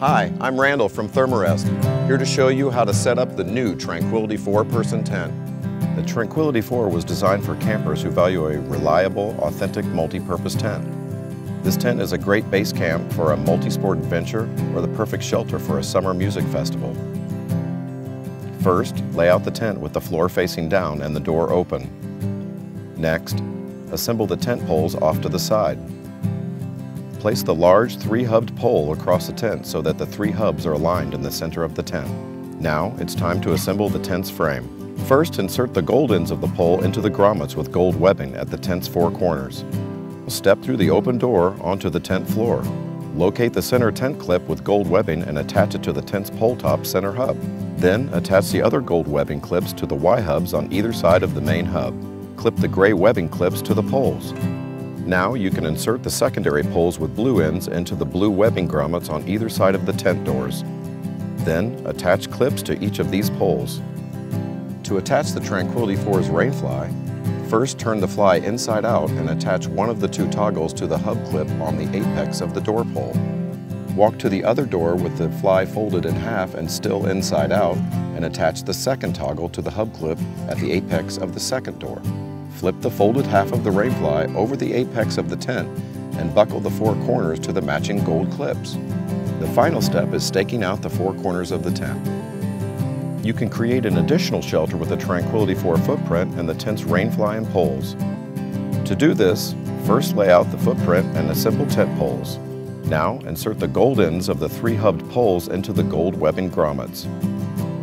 Hi, I'm Randall from Therm-a-Rest, here to show you how to set up the new Tranquility 4-person tent. The Tranquility 4 was designed for campers who value a reliable, authentic, multi-purpose tent. This tent is a great base camp for a multi-sport adventure or the perfect shelter for a summer music festival. First, lay out the tent with the floor facing down and the door open. Next, assemble the tent poles off to the side. Place the large three-hubbed pole across the tent so that the three hubs are aligned in the center of the tent. Now, it's time to assemble the tent's frame. First, insert the gold ends of the pole into the grommets with gold webbing at the tent's four corners. Step through the open door onto the tent floor. Locate the center tent clip with gold webbing and attach it to the tent's pole top center hub. Then attach the other gold webbing clips to the Y-hubs on either side of the main hub. Clip the gray webbing clips to the poles. Now you can insert the secondary poles with blue ends into the blue webbing grommets on either side of the tent doors. Then attach clips to each of these poles. To attach the Tranquility 4's rainfly, First, turn the fly inside out and attach one of the two toggles to the hub clip on the apex of the door pole. Walk to the other door with the fly folded in half and still inside out and attach the second toggle to the hub clip at the apex of the second door. Flip the folded half of the rainfly over the apex of the tent and buckle the four corners to the matching gold clips. The final step is staking out the four corners of the tent. You can create an additional shelter with a Tranquility 4 footprint and the tent's rainfly and poles. To do this, first lay out the footprint and assemble tent poles. Now insert the gold ends of the three hubbed poles into the gold webbing grommets.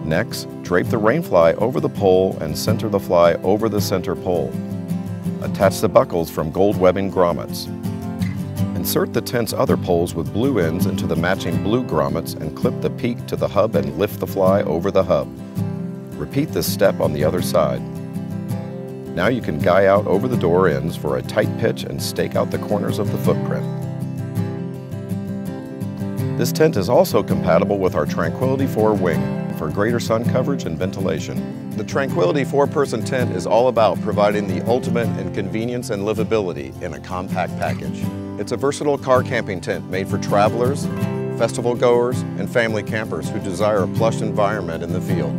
Next, drape the rainfly over the pole and center the fly over the center pole. Attach the buckles from gold webbing grommets. Insert the tent's other poles with blue ends into the matching blue grommets and clip the peak to the hub and lift the fly over the hub. Repeat this step on the other side. Now you can guy out over the door ends for a tight pitch and stake out the corners of the footprint. This tent is also compatible with our Tranquility 4 wing for greater sun coverage and ventilation. The Tranquility 4-person tent is all about providing the ultimate in convenience and livability in a compact package. It's a versatile car camping tent made for travelers, festival goers, and family campers who desire a plush environment in the field.